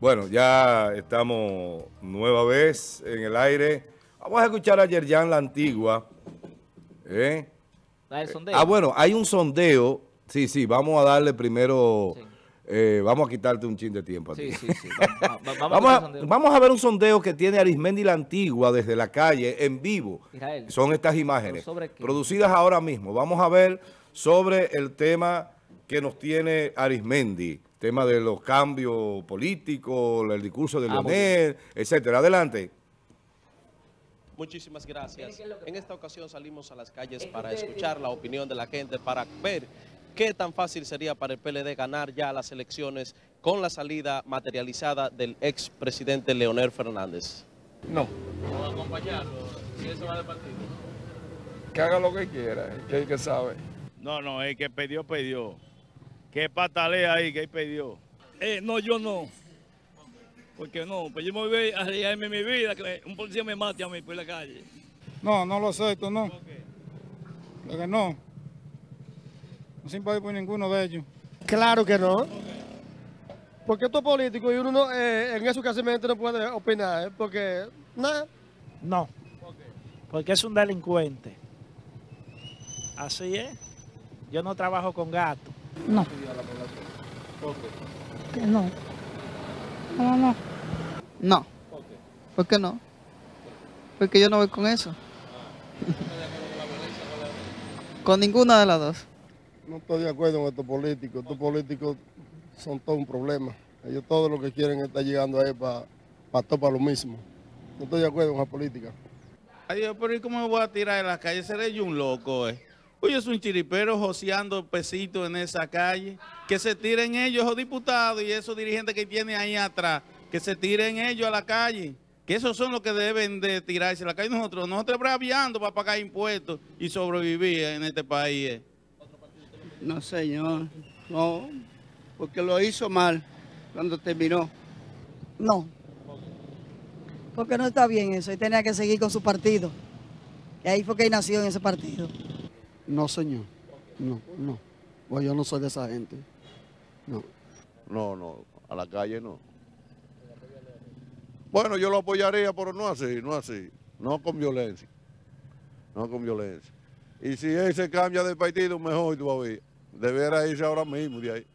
Bueno, ya estamos nueva vez en el aire. Vamos a escuchar a Yerjan La Antigua. ¿Eh? ¿La del sondeo? Ah, bueno, hay un sondeo. Sí, sí, vamos a darle primero... Sí. eh, vamos a quitarte un chin de tiempo a ti. Sí, sí, sí. Va- va- Vamos, Vamos a el vamos ver un sondeo que tiene Arismendi La Antigua desde la calle, en vivo. Israel. Son estas imágenes, producidas ahora mismo. Vamos a ver sobre el tema que nos tiene Arismendi, tema de los cambios políticos, el discurso de Ah, Leonel, etcétera. Adelante. Muchísimas gracias. En esta ocasión salimos a las calles para escuchar la opinión de la gente, para ver qué tan fácil sería para el PLD ganar ya las elecciones con la salida materializada del expresidente Leonel Fernández. No, ¿O acompañarlo si eso va de partido? que haga lo que quiera, que, que sabe. No, no, el que pidió, pidió. Que patalea ahí, que él pidió. Eh, no, yo no. Porque no, pues yo me voy a arriesgarme mi vida, que un policía me mate a mí por la calle. No, no lo acepto, no. Porque no. No simpatizar por ninguno de ellos. Claro que no. Porque esto es político y uno no, eh, en eso casi no puede opinar, ¿eh? porque nada. No, porque es un delincuente. Así es. Yo no trabajo con gatos. No. No. No, no. No. ¿Por qué no? Porque yo no voy con eso. con ninguna de las dos. No estoy de acuerdo con estos políticos. Estos políticos son todo un problema. Ellos todo lo que quieren es estar llegando ahí para pa todo para lo mismo. No estoy de acuerdo con la política. Ay, Dios, pero ¿y cómo me voy a tirar en la calle? Seré yo un loco, eh. Oye, es un chiripero joseando pesitos en esa calle. Que se tiren ellos, esos diputados y esos dirigentes que tienen ahí atrás. Que se tiren ellos a la calle. Que esos son los que deben de tirarse a la calle. Nosotros, nosotros braviando para pagar impuestos y sobrevivir en este país. eh. No, señor. No, porque lo hizo mal cuando terminó. No. Porque no está bien eso. Él tenía que seguir con su partido. Y ahí fue que nació en ese partido. No, señor. No, no. Pues yo no soy de esa gente. No. No, no, a la calle no. Bueno, yo lo apoyaría, pero no así, no así. No con violencia. No con violencia. Y si él se cambia de partido, mejor todavía. Debería irse ahora mismo de ahí.